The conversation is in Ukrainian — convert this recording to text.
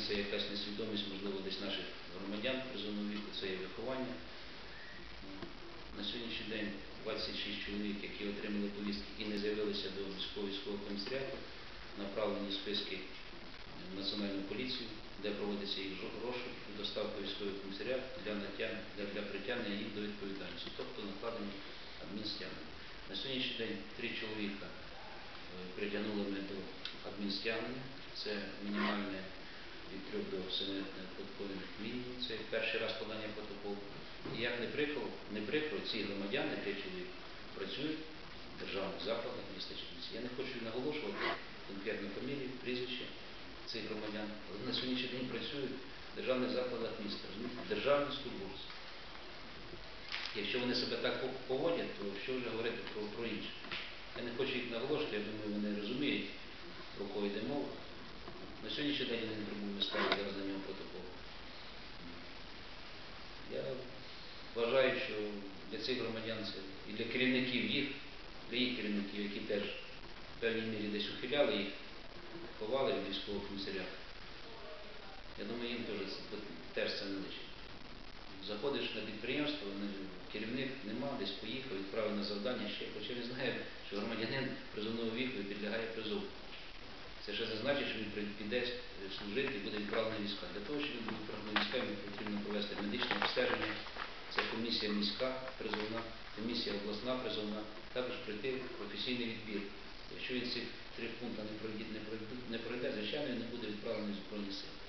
це якась несвідомість, можливо, десь наших громадян призовного віку, це є виховання. На сьогоднішній день 26 чоловік, які отримали повістки і не з'явилися до військового військового комісаріату, направлені списки в Національну поліцію, де проводиться їх розшук і доставка в військовий комісаріат для, для, для притягнення їх до відповідальності, тобто накладення адмінстягнення. На сьогоднішній день три чоловіка е, притягнули ми до адмінстягнення. Це мінімальне 3 до 7 податкових мінімум. Це перший раз подання протоколу. І як не прикро, не прикро, ці громадяни, три чоловіка, працюють в державних закладах міста Чернівці. Я не хочу наголошувати конкретну фамілію, прізвище цих громадян, але на сьогоднішній день працюють в державних закладах міста, державні службовці. Якщо вони себе так поводять, то що вже говорити про, про інше? Я не хочу їх наголошувати, я думаю, вони розуміють, про кого йде мова. На сьогоднішній день він прибув ми ставили зараз на нього протокол. Я вважаю, що для цих громадян це і для керівників їх, для їх керівників, які теж в певній мірі десь ухиляли їх, ховали від військового комісаріату. Я думаю, їм теж, теж це не личить. Заходиш на підприємство, керівник нема, десь поїхав, відправив на завдання ще, хоча він знає, що громадянин призовного віку підлягає призову. Це ще зазначить, що він піде служити і буде відправлений війська. Для того, щоб він був відправлений в війська, йому потрібно провести медичне обстеження. Це комісія міська призовна, комісія обласна призовна, також пройти професійний відбір. Якщо він ці три пункти не пройде, не пройде, звичайно, він не буде відправлений в Збройні сили.